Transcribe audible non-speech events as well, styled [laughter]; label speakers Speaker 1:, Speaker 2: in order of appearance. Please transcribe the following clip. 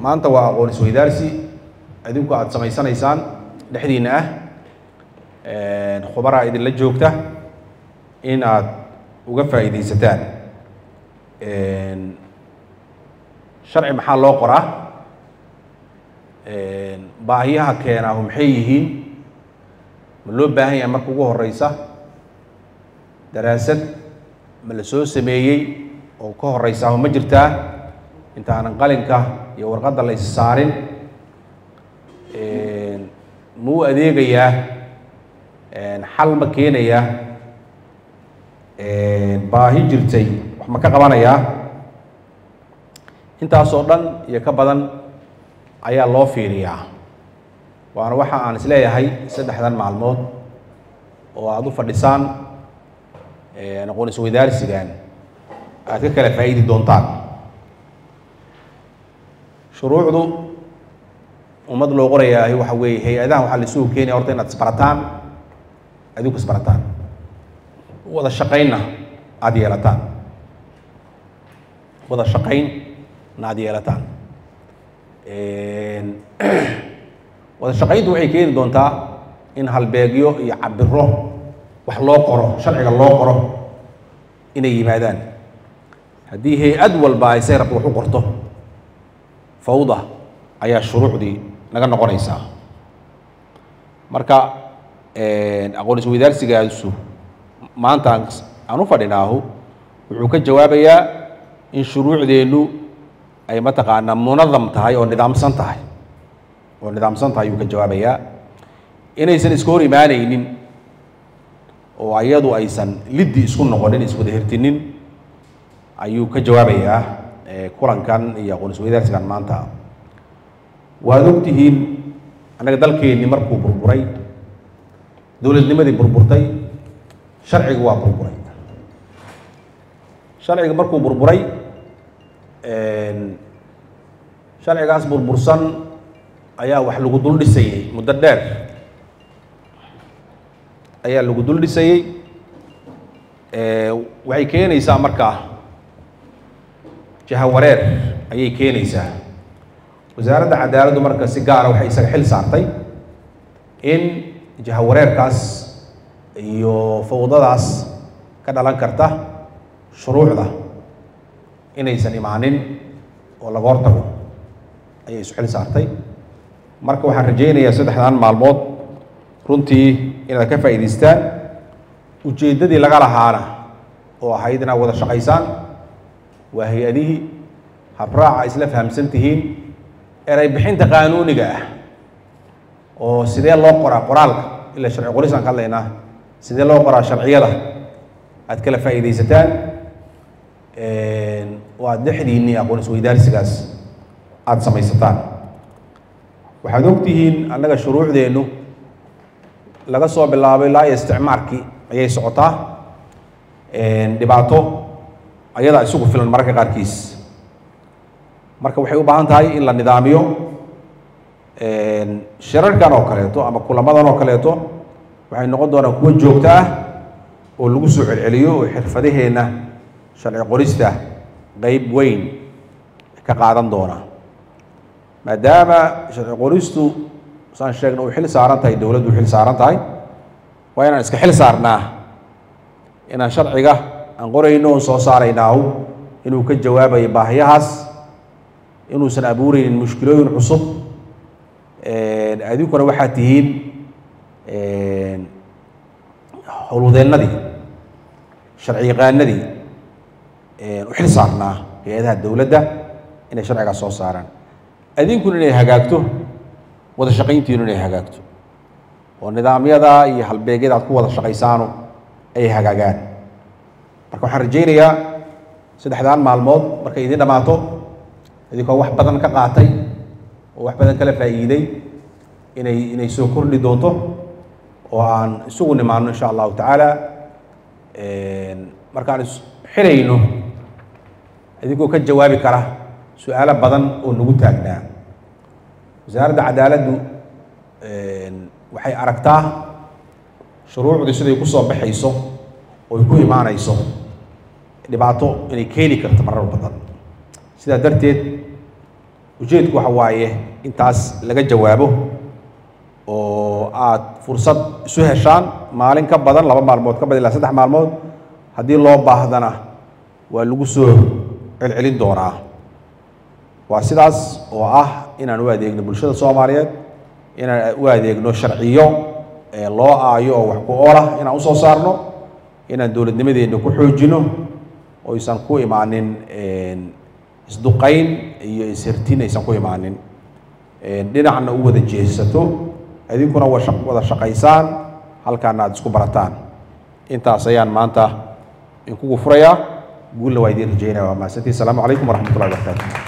Speaker 1: maanta waa aqoon isweydaarsi adinku aada samaysanaysaan dhexdiina ah khubaraa idinla joogta in aad uga faa'iidaysataan. Sharci maxaa loo qoraa? Baahiyaha keenaahu maxay yihiin? Ma loo baahan yahay marka ugu horeysa daraasad ma la soo sameeyey? Oo ka horeysaahu ma jirtaa? Intaanan qalinka iyo warqadda la is saarin ma u adeegayaa xal ma keenayaa baahi jirtay wax ma ka qabanayaa intaasoo dhan iyo ka badan ayaa loo fiiriyaa. Waana waxa aan is leeyahay saddexdan maalmood oo aada u fadhisaan aqoon isweydaarsigan aad ka kala faa'iidi doontaan shuruucdu ummad loo qorayaahi waxa weeye hay'adaha waxaa laisugu keenaya horta inaad isbarataan adinku isbarataan. Wada shaqaynna aada yeelataan. Wada shaqayn na aada yeelataan [clears throat] wada shaqayntu waxay keeni doontaa in halbeegyo iyo cabiro wax loo qoro sharciga loo qoro inay yimaadaan. Haddii hay'ad walba ay say wax u qorto fawda ayaa shuruucdii naga noqonaysaa. Marka aqoon isweydaarsigaasu maanta aan u fadhinaahu wuxuu ka jawaabayaa in shuruucdeennu ay mataqaanaa munadam tahay oo nidaamsan tahay. Oo nidaamsan tahay ayuu ka jawaabayaa. Inaysan iska hor imaanaynin oo ayadu aysan liddi isku noqonin iswada hirtinin ayuu ka jawaabayaa kulankan iyo aqoon isweydaarsigan maanta waad ogtihiin annaga dalkeennii markuu burburay dowladnimadii burburtay sharciga waa burburay. Sharciga markuu burburay sharcigaas burbursan ayaa wax lagu dul dhisayey muddo dheer. Ayaa lagu dul dhisayey waxay keenaysaa markaa jahawareer ayay keenaysaa. Wasaaradda cadaaladdu marka si gaara waxay isaga xil saartay in jahawareerkaas iyo fawdadaas ka dhalan karta shuruucda inaysan imaanin oo laga hortago ayay isu xil saartay. Marka waxaan rajaynayaa saddexdan maalmood runtii inaad ka faa'iidaystaan ujeeddadii laga lahaana oo ahayd inaad wada shaqaysaan waa hay'adihii habraaca isla fahamsan tihiin eray bixinta qaanuuniga ah oo sidee loo qoraa qoraalka? Ilaa sharci qorisaan ka hadlaynaa. Sidee loo qoraa sharciyada? Aad kala faa'iidaysataan. Oo aada dhexdiinii aqoon isweydaarsigaas aada samaysataan. Waxaad ogtihiin annaga shuruucdeennu laga soo bilaabay ilaa iyo isticmaarkii ayay socotaa. Dhibaato ayadaa isugu filan mararka qaarkiis. Marka waxay u baahan tahay in la nidaamiyo shirarkan oo kaleeto ama kulamadan oo kaleeto waxay noqon doonaan kuwo joogto ah oo lagu soo celceliyo oo xirfadaheenna sharci qorista qeyb weyn ka qaadan doona. Maadaama sharci qoristu saan sheegna u xil saaran tahay dowladdu xil saaran tahay waa inaan iska xil saarnaa inaan sharciga aan qorayno oon soo saaraynaahu inuu ka jawaabayo baahiyahaas inuusan abuureynin mushkilooyin cusub. Adinkuna waxaad tihiin howlwadeennadii sharci yaqaanadii u xil saarnaa hay'adaha dowladda inay sharcigaas soo saaraan. Adinkuna inay hagaagto wada shaqayntiinu inay hagaagto. Oo nidaamyada iyo halbeegyada aad ku wada shaqaysaanu ay hagaagaan marka waxaan rajaynayaa saddexdaan maalmood markay idin dhammaato idinkoo wax badan ka qaatay oo wax badan kala faa'iiday inay inay soo kordhi doonto oo aan isugu nimaano insha allahu tacaala markaan is xirayno idinkoo ka jawaabi kara su'aalo badan oo nagu taagnaa. Wasaaradda cadaaladdu waxay aragtaa shuruucdii siday ku soo baxayso oy ku imaanayso dhibaato inay keeni karto marar badan. Sidaa darteed ujeedku waxa waaye intaas laga jawaabo oo aad fursad isu heshaan maalin ka badan laba maalmood ka badan ilaa saddex maalmood haddii loo baahdana waa lagu soo celcelin doonaa. Waa sidaas oo ah inaan u adeegno bulshada soomaaliyeed inaan u adeegno sharciyo loo aayo oo wax ku oolah inaan u soo saarno inaan dowladnimadeenna ku xoojino oysan ku imaanin isduqayn iyo ishirtin aysan ku imaanin. Dhinacna u wada jeesato idinkuna wada shaqaysaan halkaana aad isku barataan. Intaas ayaan maanta inkugu furayaa. Guulna waa idiin rajeynaya waa mahadsantii asalaamu calaykum waraxmat ullahi